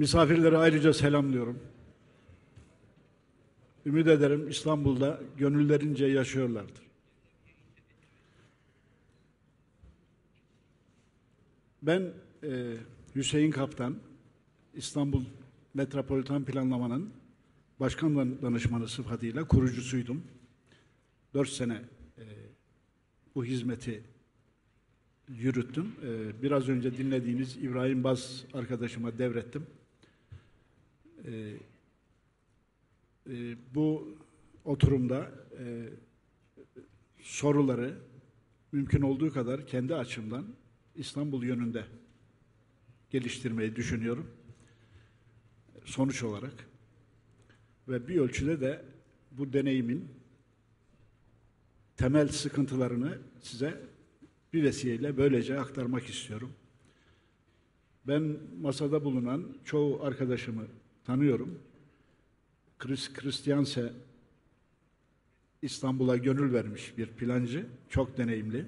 Misafirleri ayrıca selamlıyorum. Ümit ederim İstanbul'da gönüllerince yaşıyorlardır. Ben e, Hüseyin Kaptan, İstanbul Metropolitan Planlama'nın başkan danışmanı sıfatıyla kurucusuydum. Dört sene e, bu hizmeti yürüttüm. E, biraz önce dinlediğiniz İbrahim Baz arkadaşıma devrettim. E, e, bu oturumda e, soruları mümkün olduğu kadar kendi açımdan İstanbul yönünde geliştirmeyi düşünüyorum. Sonuç olarak ve bir ölçüde de bu deneyimin temel sıkıntılarını size bir vesileyle böylece aktarmak istiyorum. Ben masada bulunan çoğu arkadaşımı tanıyorum. Chris Christianse İstanbul'a gönül vermiş bir plancı, çok deneyimli.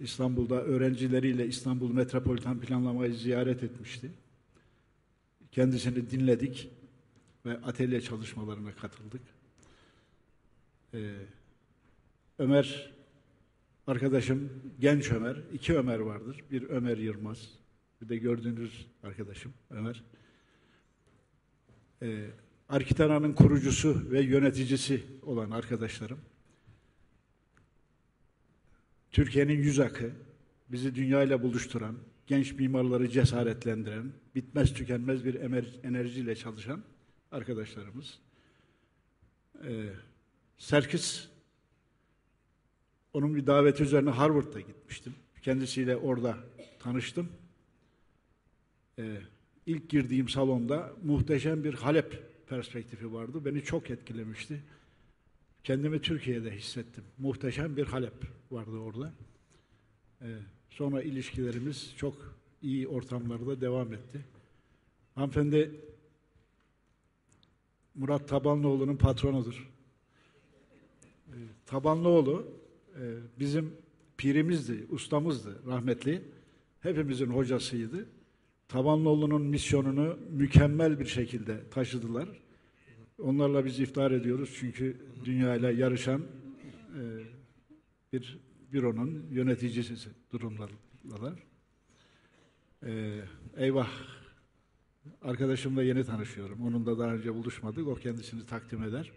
İstanbul'da öğrencileriyle İstanbul Metropolitan Planlamayı ziyaret etmişti. Kendisini dinledik ve atölye çalışmalarına katıldık. Ee, Ömer arkadaşım, genç Ömer, iki Ömer vardır. Bir Ömer Yılmaz, bir de gördüğünüz arkadaşım Ömer. Ee, Arkitana'nın kurucusu ve yöneticisi olan arkadaşlarım. Türkiye'nin yüz akı, bizi dünyayla buluşturan, genç mimarları cesaretlendiren, bitmez tükenmez bir enerjiyle çalışan arkadaşlarımız. Ee, Serkis, onun bir daveti üzerine Harvard'da gitmiştim. Kendisiyle orada tanıştım. Ee, ilk girdiğim salonda muhteşem bir Halep perspektifi vardı. Beni çok etkilemişti. Kendimi Türkiye'de hissettim. Muhteşem bir Halep vardı orada. Ee, sonra ilişkilerimiz çok iyi ortamlarda devam etti. Hanımefendi Murat Tabanlıoğlu'nun patronudur. Ee, Tabanlıoğlu e, bizim pirimizdi, ustamızdı rahmetli. Hepimizin hocasıydı. Tabanlıoğlu'nun misyonunu mükemmel bir şekilde taşıdılar. Onlarla biz iftar ediyoruz çünkü dünyayla yarışan e, bir büronun yöneticisi durumdalar. E, eyvah arkadaşımla yeni tanışıyorum. Onunla daha önce buluşmadık. O kendisini takdim eder.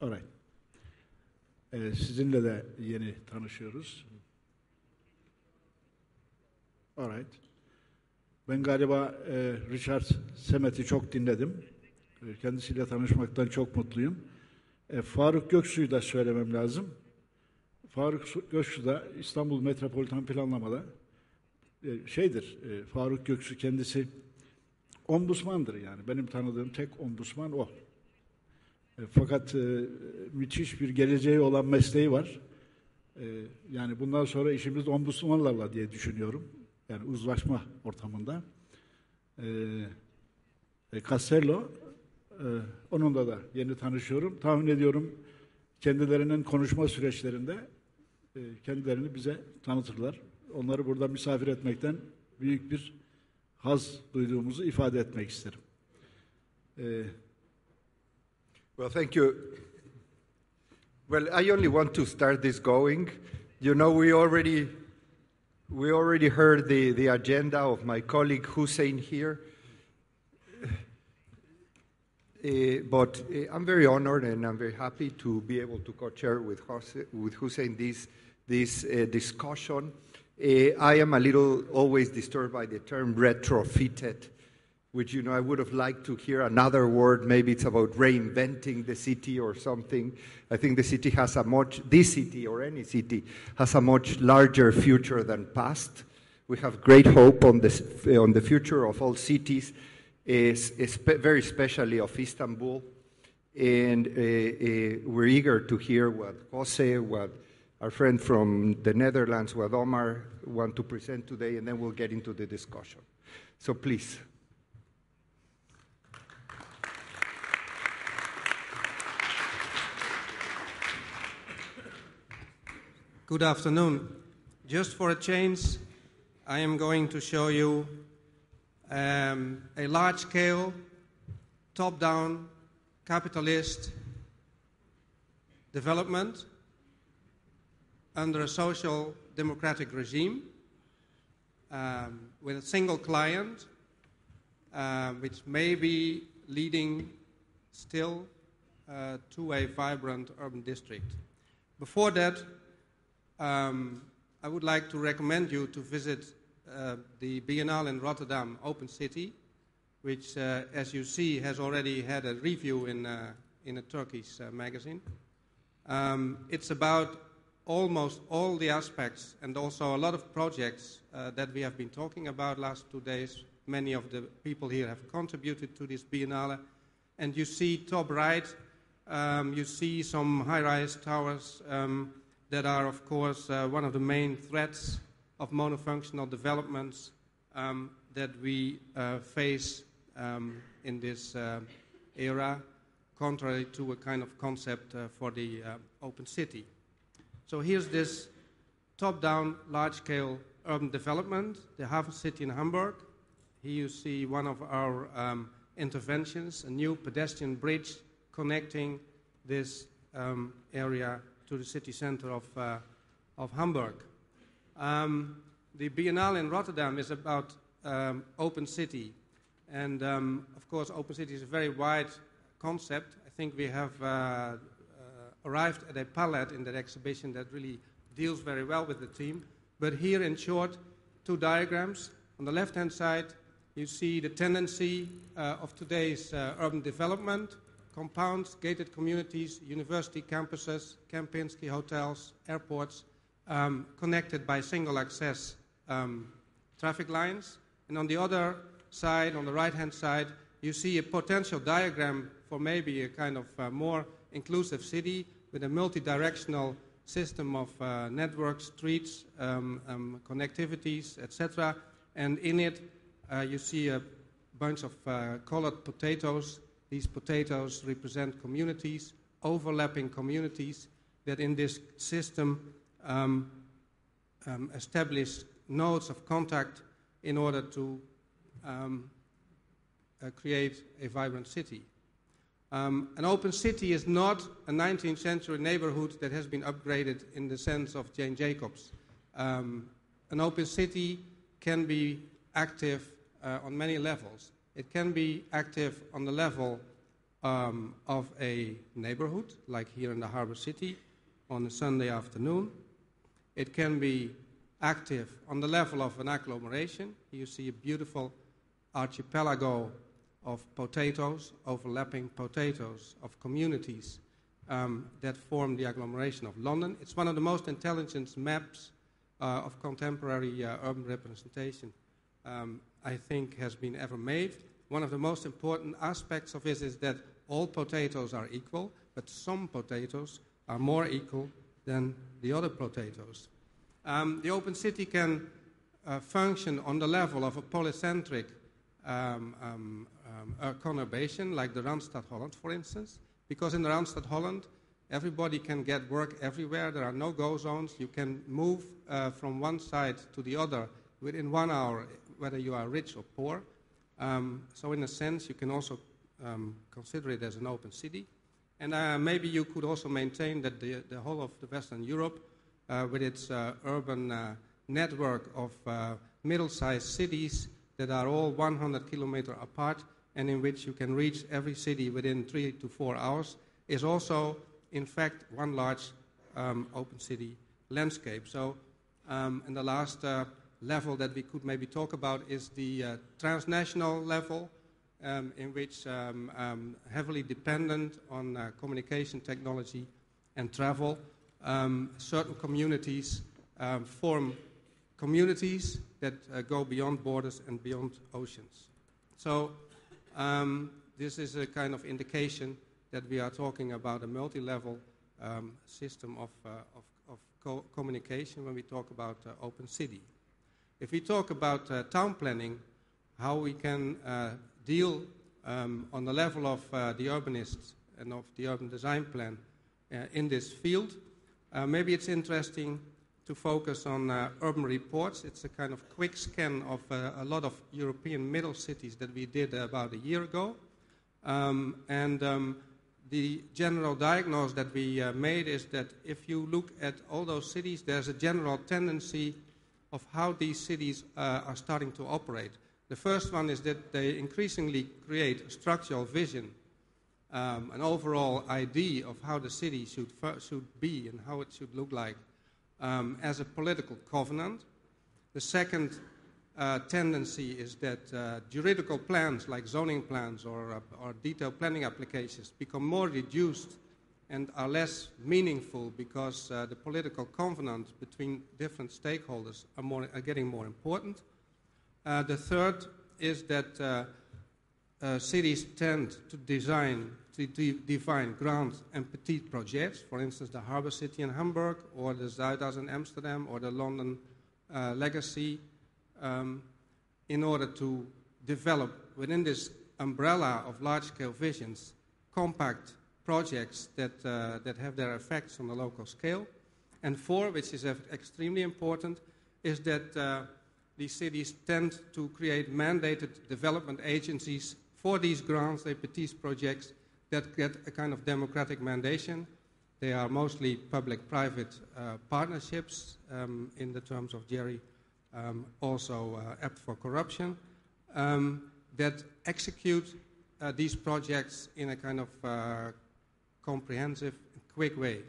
Alright. Ee, sizinle de yeni tanışıyoruz. Alright. Ben galiba e, Richard Semet'i çok dinledim. E, kendisiyle tanışmaktan çok mutluyum. E, Faruk Göksu'yu da söylemem lazım. Faruk Göksu da İstanbul Metropolitan Planlamada e, şeydir, e, Faruk Göksu kendisi ombusmandır yani. Benim tanıdığım tek ombusman o. E, fakat e, müthiş bir geleceği olan mesleği var. E, yani bundan sonra işimiz ombusmanlarla diye düşünüyorum. Yani uzlaşma ortamında. E, e, Castello, e, onunla da yeni tanışıyorum. Tahmin ediyorum kendilerinin konuşma süreçlerinde e, kendilerini bize tanıtırlar. Onları burada misafir etmekten büyük bir haz duyduğumuzu ifade etmek isterim. E, Well, thank you. Well, I only want to start this going. You know, we already we already heard the, the agenda of my colleague Hussein here. Uh, but uh, I'm very honored and I'm very happy to be able to co-chair with, Jose, with Hussein this, this uh, discussion. I am a little always disturbed by the term retrofitted which you know I would have liked to hear another word. Maybe it's about reinventing the city or something. I think the city has a much, this city or any city has a much larger future than past. We have great hope on, this, on the future of all cities, is, is very especially of Istanbul. And uh, uh, we're eager to hear what Jose, what our friend from the Netherlands, what Omar want to present today, and then we'll get into the discussion. So please. Good afternoon. Just for a change, I am going to show you um, a large scale, top down, capitalist development under a social democratic regime um, with a single client, uh, which may be leading still uh, to a vibrant urban district. Before that, um, I would like to recommend you to visit uh, the Biennale in Rotterdam, Open City, which, uh, as you see, has already had a review in, uh, in a Turkish uh, magazine. Um, it's about almost all the aspects and also a lot of projects uh, that we have been talking about last two days. Many of the people here have contributed to this Biennale. And you see top right, um, you see some high-rise towers um, that are, of course, uh, one of the main threats of monofunctional developments um, that we uh, face um, in this uh, era, contrary to a kind of concept uh, for the uh, open city. So here's this top-down, large-scale urban development, the Hafen City in Hamburg. Here you see one of our um, interventions, a new pedestrian bridge connecting this um, area to the city center of, uh, of Hamburg. Um, the Biennale in Rotterdam is about um, open city. And um, of course, open city is a very wide concept. I think we have uh, uh, arrived at a palette in that exhibition that really deals very well with the theme. But here, in short, two diagrams. On the left hand side, you see the tendency uh, of today's uh, urban development compounds, gated communities, university campuses, Kempinski hotels, airports, um, connected by single access um, traffic lines. And on the other side, on the right hand side, you see a potential diagram for maybe a kind of uh, more inclusive city with a multi directional system of uh, networks, streets, um, um connectivities, etc. And in it, uh, you see a bunch of uh, colored potatoes. These potatoes represent communities, overlapping communities that in this system um, um, establish nodes of contact in order to um, uh, create a vibrant city. Um, an open city is not a 19th century neighborhood that has been upgraded in the sense of Jane Jacobs. Um, an open city can be active uh, on many levels. It can be active on the level um, of a neighborhood, like here in the harbor city on a Sunday afternoon. It can be active on the level of an agglomeration. You see a beautiful archipelago of potatoes, overlapping potatoes, of communities um, that form the agglomeration of London. It's one of the most intelligent maps uh, of contemporary uh, urban representation um, I think has been ever made. One of the most important aspects of this is that all potatoes are equal, but some potatoes are more equal than the other potatoes. Um, the open city can uh, function on the level of a polycentric um, um, um, conurbation, like the Randstad Holland, for instance, because in the Randstad Holland, everybody can get work everywhere. There are no go zones. You can move uh, from one side to the other within one hour, whether you are rich or poor. Um, so, in a sense, you can also um, consider it as an open city. And uh, maybe you could also maintain that the, the whole of the Western Europe, uh, with its uh, urban uh, network of uh, middle sized cities that are all 100 kilometers apart and in which you can reach every city within three to four hours, is also, in fact, one large um, open city landscape. So, um, in the last uh, level that we could maybe talk about is the uh, transnational level, um, in which um, um, heavily dependent on uh, communication technology and travel, um, certain communities um, form communities that uh, go beyond borders and beyond oceans. So um, this is a kind of indication that we are talking about a multi-level system of, uh, of, of co communication when we talk about uh, open city. If we talk about uh, town planning, how we can uh, deal um, on the level of uh, the urbanists and of the urban design plan uh, in this field, uh, maybe it's interesting to focus on uh, urban reports. It's a kind of quick scan of a lot of European middle cities that we did about a year ago. Um, and um, the general diagnosis that we made is that if you look at all those cities, there's a general tendency of how these cities uh, are starting to operate. The first one is that they increasingly create a structural vision, um, an overall idea of how the city should, should be and how it should look like um, as a political covenant. The second uh, tendency is that uh, juridical plans like zoning plans or, uh, or detailed planning applications become more reduced and are less meaningful because uh, the political covenant between different stakeholders are, more, are getting more important. Uh, the third is that uh, cities tend to design to de define grand and petite projects, for instance, the Harbor City in Hamburg, or the Zuidas in Amsterdam, or the London Legacy um, in order to develop within this umbrella of large-scale visions compact projects that, uh, that have their effects on the local scale. And four, which is extremely important, is that uh, these cities tend to create mandated development agencies for these grants, petite projects that get a kind of democratic mandation. They are mostly public-private uh, partnerships um, in the terms of Jerry um, also uh, apt for corruption, um, that execute uh, these projects in a kind of comprehensive, quick way.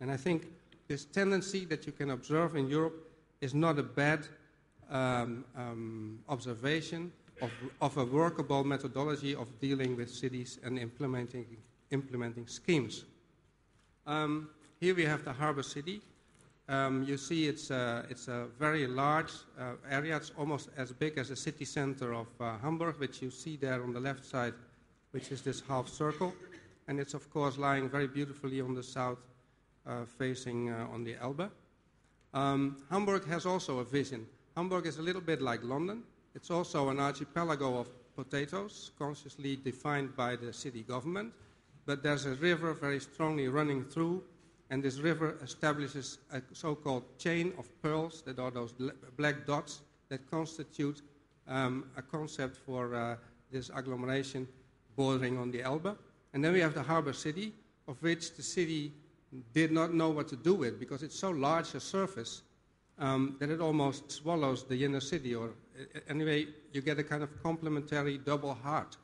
And I think this tendency that you can observe in Europe is not a bad um, um, observation of, of, a workable methodology of dealing with cities and implementing, implementing schemes. Um, here we have the harbor city. Um, you see it's a, it's a very large uh, area. It's almost as big as the city center of uh, Hamburg, which you see there on the left side, which is this half circle. And it's, of course, lying very beautifully on the south, uh, facing uh, on the Elbe. Um, Hamburg has also a vision. Hamburg is a little bit like London. It's also an archipelago of potatoes, consciously defined by the city government. But there's a river very strongly running through and this river establishes a so-called chain of pearls that are those black dots that constitute um, a concept for uh, this agglomeration bordering on the Elbe. And then we have the harbor city, of which the city did not know what to do with because it's so large a surface um, that it almost swallows the inner city. Or anyway, you get a kind of complementary double heart.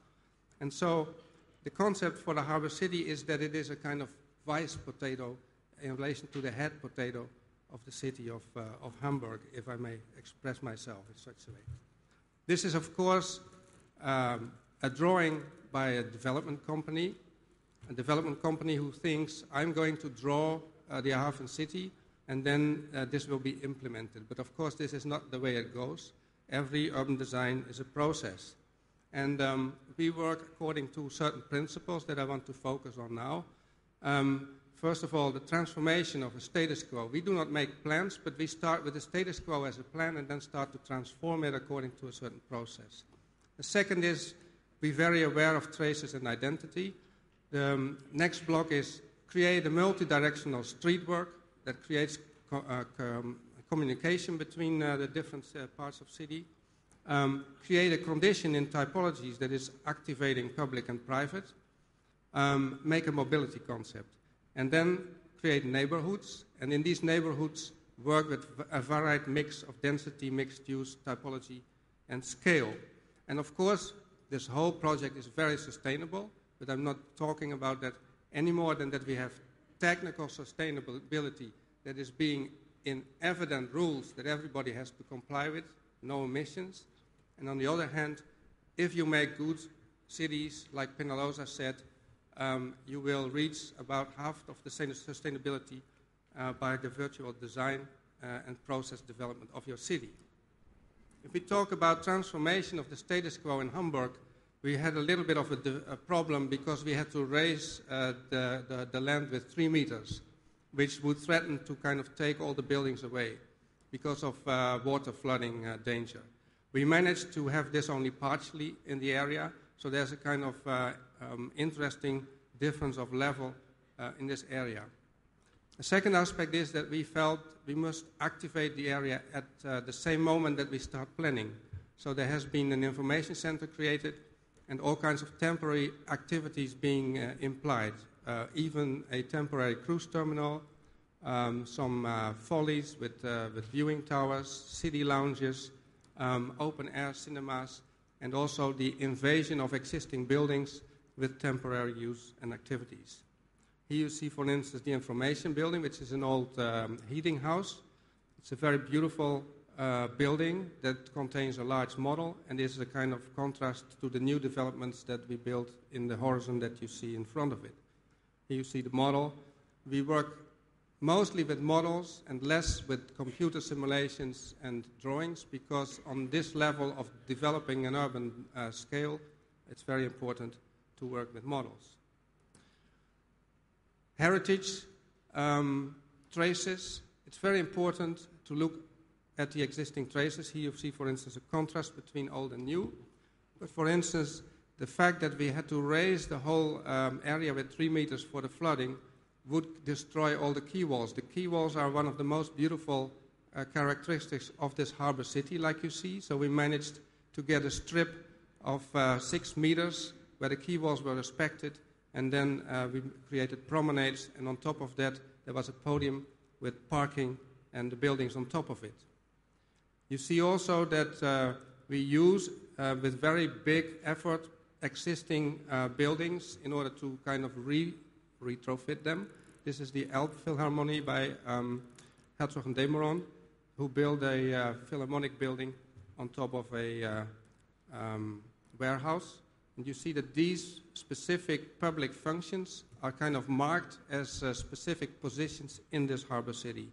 And so the concept for the harbor city is that it is a kind of vice potato in relation to the head potato of the city of, uh, of Hamburg, if I may express myself in such a way. This is, of course, um, a drawing by a development company, a development company who thinks, I'm going to draw uh, the Hafen city, and then uh, this will be implemented. But of course, this is not the way it goes. Every urban design is a process. And um, we work according to certain principles that I want to focus on now. Um, First of all, the transformation of a status quo. We do not make plans, but we start with the status quo as a plan and then start to transform it according to a certain process. The second is be very aware of traces and identity. The um, next block is create a multi-directional street work that creates co uh, com communication between uh, the different uh, parts of city. Um, create a condition in typologies that is activating public and private. Um, make a mobility concept and then create neighborhoods, and in these neighborhoods work with a varied mix of density, mixed use, typology, and scale. And of course, this whole project is very sustainable, but I'm not talking about that any more than that we have technical sustainability that is being in evident rules that everybody has to comply with, no emissions. And on the other hand, if you make good cities, like Penalosa said, um, you will reach about half of the sustainability uh, by the virtual design uh, and process development of your city. If we talk about transformation of the status quo in Hamburg, we had a little bit of a, a problem because we had to raise uh, the, the, the, land with three meters, which would threaten to kind of take all the buildings away because of uh, water flooding uh, danger. We managed to have this only partially in the area, so there's a kind of uh, um, interesting difference of level uh, in this area. The second aspect is that we felt we must activate the area at uh, the same moment that we start planning. So there has been an information center created and all kinds of temporary activities being uh, implied, uh, even a temporary cruise terminal, um, some uh, follies with, uh, with viewing towers, city lounges, um, open air cinemas, and also the invasion of existing buildings with temporary use and activities. Here you see, for instance, the information building, which is an old um, heating house. It's a very beautiful uh, building that contains a large model, and this is a kind of contrast to the new developments that we built in the horizon that you see in front of it. Here you see the model. We work mostly with models and less with computer simulations and drawings because on this level of developing an urban uh, scale, it's very important to work with models. Heritage, um, traces, it's very important to look at the existing traces. Here you see, for instance, a contrast between old and new. But for instance, the fact that we had to raise the whole um, area with three meters for the flooding would destroy all the quay walls. The quay walls are one of the most beautiful uh, characteristics of this harbor city, like you see. So we managed to get a strip of uh, six meters where the quay walls were respected, and then uh, we created promenades, and on top of that, there was a podium with parking and the buildings on top of it. You see also that uh, we use, uh, with very big effort, existing uh, buildings in order to kind of re retrofit them. This is the Elbphilharmonie by um, Herzog and de Meuron, who built a uh, philharmonic building on top of a uh, um, warehouse. And you see that these specific public functions are kind of marked as uh, specific positions in this harbor city.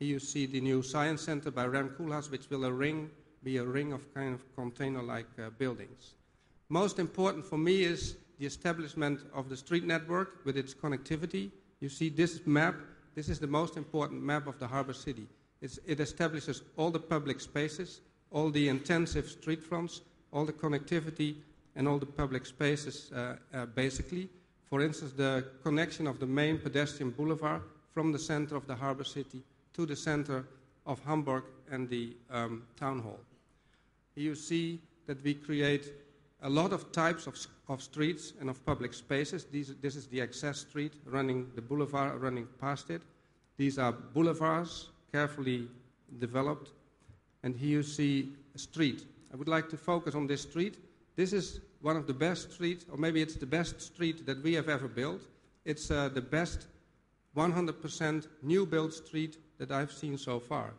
Here you see the new science center by Rem Koolhaas, which will a ring, be a ring of kind of container-like uh, buildings. Most important for me is the establishment of the street network with its connectivity. You see this map. This is the most important map of the harbor city. It's, it establishes all the public spaces, all the intensive street fronts, all the connectivity, and all the public spaces, uh, uh, basically. For instance, the connection of the main pedestrian boulevard from the center of the harbor city to the center of Hamburg and the um, town hall. You see that we create a lot of types of, of streets and of public spaces. These, this is the access street running the boulevard, running past it. These are boulevards, carefully developed. And here you see a street. I would like to focus on this street. This is one of the best streets, or maybe it's the best street that we have ever built. It's uh, the best 100% new built street that I've seen so far.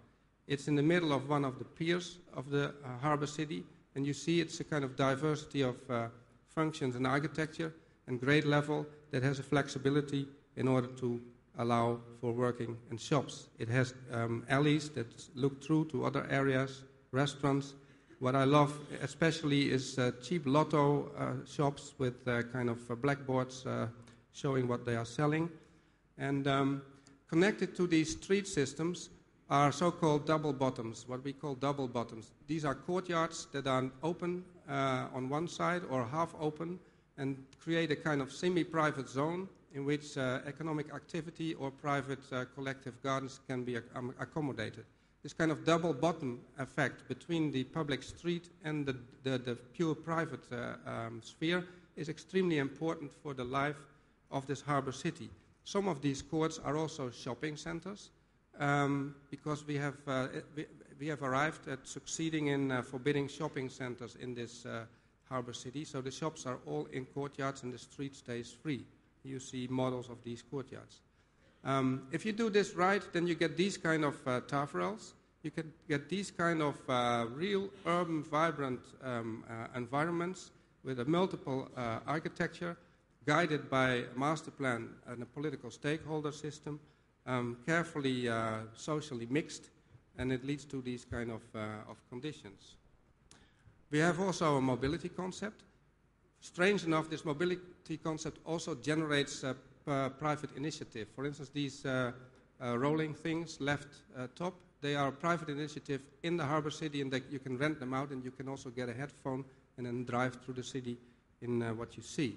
It's in the middle of one of the piers of the uh, harbor city, and you see it's a kind of diversity of uh, functions and architecture and grade level that has a flexibility in order to allow for working and shops. It has um, alleys that look through to other areas, restaurants. What I love especially is uh, cheap lotto uh, shops with uh, kind of uh, blackboards uh, showing what they are selling. And um, connected to these street systems are so-called double bottoms, what we call double bottoms. These are courtyards that are open on one side or half open and create a kind of semi-private zone in which economic activity or private collective gardens can be um, accommodated. This kind of double bottom effect between the public street and the, the, the pure private uh, um, sphere is extremely important for the life of this harbor city. Some of these courts are also shopping centers um, because we have, uh, we, we, have arrived at succeeding in uh, forbidding shopping centers in this uh, harbor city. So the shops are all in courtyards and the street stays free. You see models of these courtyards. Um, if you do this right, then you get these kind of uh, taffarels. You can get these kind of uh, real urban, vibrant um, uh, environments with a multiple architecture guided by a master plan and a political stakeholder system um, carefully uh, socially mixed, and it leads to these kind of, uh, of conditions. We have also a mobility concept. Strange enough, this mobility concept also generates uh, private initiative. For instance, these uh, uh, rolling things left uh, top, they are a private initiative in the harbor city, and that you can rent them out, and you can also get a headphone and then drive through the city in what you see.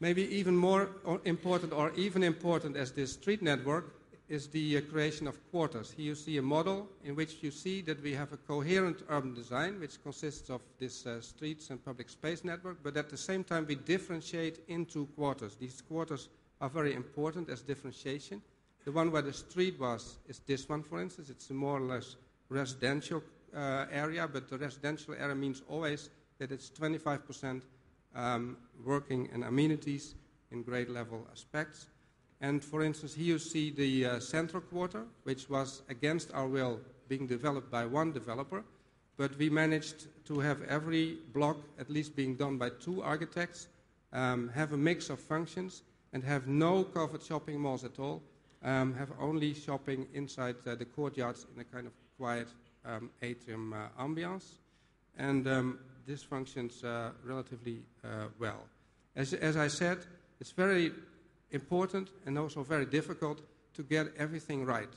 Maybe even more important, or even important as this street network, is the uh, creation of quarters. Here you see a model in which you see that we have a coherent urban design, which consists of this uh, streets and public space network, but at the same time we differentiate into quarters. These quarters are very important as differentiation. The one where the street was is this one, for instance. It's a more or less residential uh, area, but the residential area means always that it's 25% um, working and amenities in grade level aspects. And for instance, here you see the uh, central quarter, which was against our will being developed by one developer, but we managed to have every block at least being done by two architects, um, have a mix of functions, and have no covered shopping malls at all, um, have only shopping inside uh, the courtyards in a kind of quiet um, atrium uh, ambiance. And um, this functions uh, relatively uh, well. As, as I said, it's very important and also very difficult to get everything right.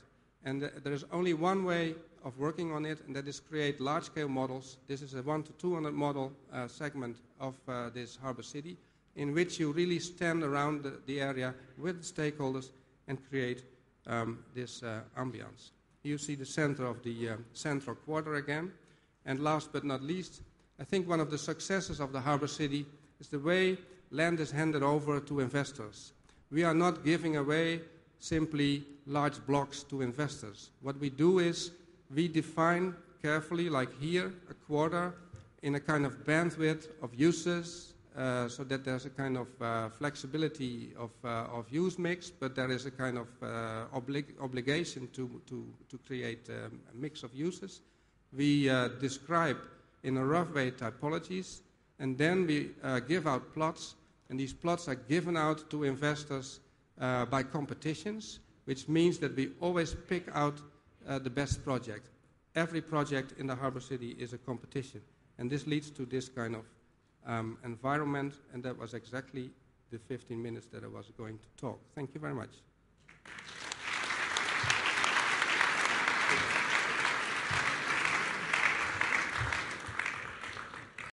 And th- there is only one way of working on it, and that is create large-scale models. This is a 1 to 200 model uh, segment of uh, this harbor city, in which you really stand around the, the area with stakeholders and create um, this uh, ambience. You see the center of the uh, central quarter again. And last but not least, I think one of the successes of the harbor city is the way land is handed over to investors. We are not giving away simply large blocks to investors. What we do is we define carefully, like here, a quarter in a kind of bandwidth of uses uh, so that there's a kind of uh, flexibility of, uh, of use mix, but there is a kind of uh, oblig- obligation to, to, to create um, a mix of uses. We uh, describe in a rough way typologies, and then we uh, give out plots, and these plots are given out to investors uh, by competitions, which means that we always pick out uh, the best project. Every project in the harbor city is a competition, and this leads to this kind of um, environment, and that was exactly the 15 minutes that I was going to talk. Thank you very much.